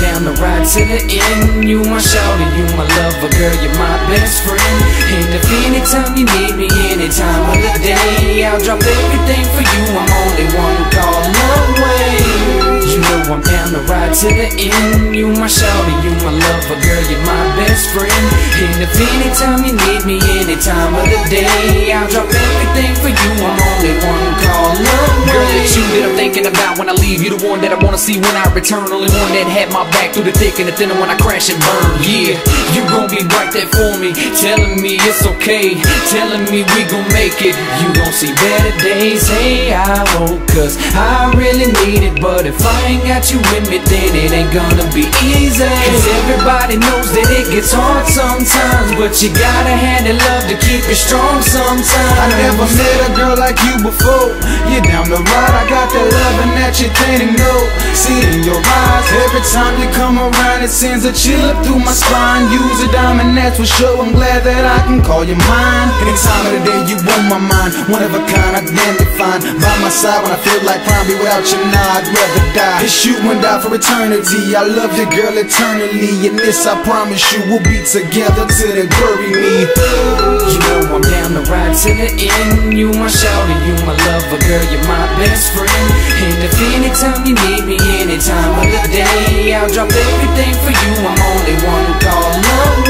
down to ride to the end. You my shouter, you my lover, girl, you're my best friend. And if anytime you need me, any time of the day, I'll drop everything to the end. You my shouter, you my lover, girl, you're my best friend. And if anytime you need me, any time of the day, I'll drop everything You the one that I wanna see when I return. Only one that had my back through the thick and the thin when I crash and burn. Yeah, you gon' be right there for me, telling me it's okay, telling me we gon' make it. You gon' see better days. Hey, I hope, cause I really need it. But if I ain't got you with me, then it ain't gonna be easy. Cause everybody knows that it gets hard sometimes, but you gotta it love to keep it strong sometimes. I never met a girl like you before. You're down the ride, I got that loving that you can't ignore. See it in your eyes. Every time you come around, it sends a chill up through my spine. Use a diamond, that's for sure. I'm glad that I can call you mine. Any time of the day, you on my mind. One of a kind, I damn it fine. By my side when I feel like be without you now, I'd rather die. It's you and I for eternity. I love you, girl, eternally. And this, I promise you, we'll be together till they bury me. You know I'm down to ride to the end. You my shouter, you my lover, girl, you're my best friend. And if anytime you need me, any time of the day, I'll drop everything for you. I'm only one call away.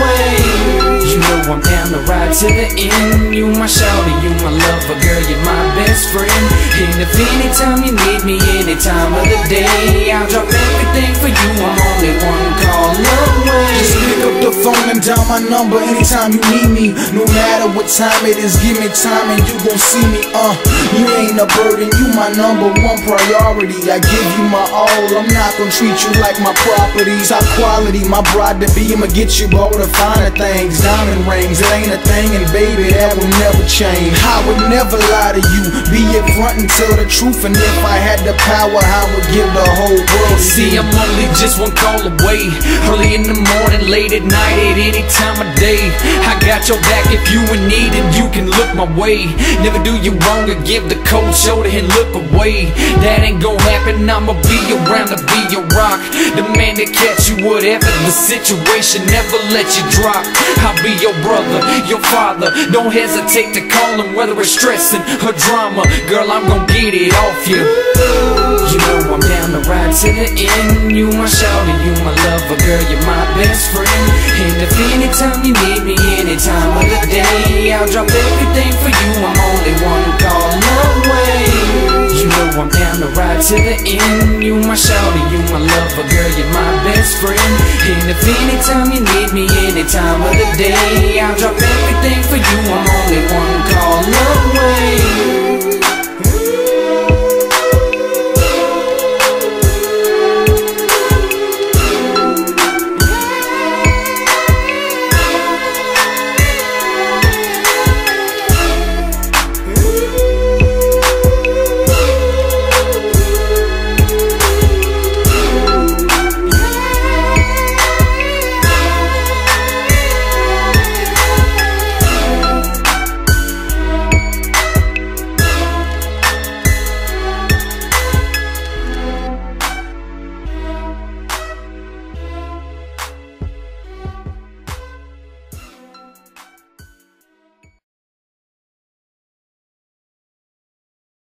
To the end. You my shouter, you my lover, girl, you're my best friend. And if anytime you need me, any time of the day, I'll drop everything for you. I'm only one call away. Pick phone and dial my number anytime you need me. No matter what time it is, give me time and you gon' see me. Uh, you ain't a burden, you my number one priority. I give you my all, I'm not gon' treat you like my property. Top quality, my bride to be, I'ma get you all the finer things. Diamond rings, it ain't a thing, and baby, that will never change. I would never lie to you, be upfront and tell the truth. And if I had the power, I would give the whole world See. I'm only just one call away. Early in the morning, late at night, at any time of day. I got your back if you in need, and you can look my way. Never do you wrong or give the cold shoulder and look away. That ain't gon' happen. I'ma be around to be your rock. The man that catch you, whatever the situation, never let you drop. I'll be your brother, your father. Don't hesitate to call him, whether it's stressing or drama. Girl, I'm gon' get it off you. You know I'm down to ride to the end. You my shouter, you my lover, girl, you're my best friend. And if anytime you need me, any time of the day, I'll drop everything for you. I'm only one call to the end. You my shouter, you my lover, girl, you're my best friend. And if anytime you need me, any time of the day, I'll drop everything for you. I'm only one call away.